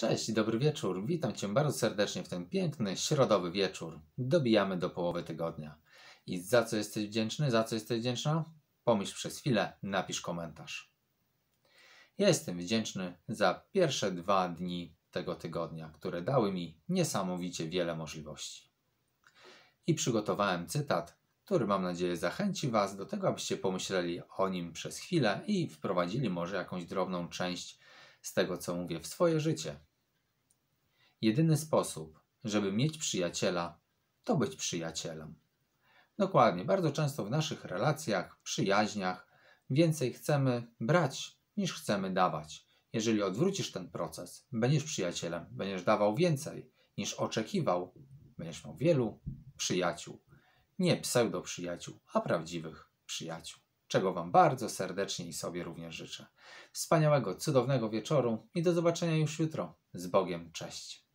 Cześć, dobry wieczór. Witam Cię bardzo serdecznie w ten piękny, środowy wieczór. Dobijamy do połowy tygodnia. I za co jesteś wdzięczny? Za co jesteś wdzięczna? Pomyśl przez chwilę, napisz komentarz. Ja jestem wdzięczny za pierwsze dwa dni tego tygodnia, które dały mi niesamowicie wiele możliwości. I przygotowałem cytat, który mam nadzieję zachęci Was do tego, abyście pomyśleli o nim przez chwilę i wprowadzili może jakąś drobną część z tego, co mówię, w swoje życie. Jedyny sposób, żeby mieć przyjaciela, to być przyjacielem. Dokładnie, bardzo często w naszych relacjach, przyjaźniach więcej chcemy brać niż chcemy dawać. Jeżeli odwrócisz ten proces, będziesz przyjacielem, będziesz dawał więcej niż oczekiwał, będziesz miał wielu przyjaciół. Nie pseudo przyjaciół, a prawdziwych przyjaciół. Czego Wam bardzo serdecznie i sobie również życzę. Wspaniałego, cudownego wieczoru i do zobaczenia już jutro. Z Bogiem, cześć.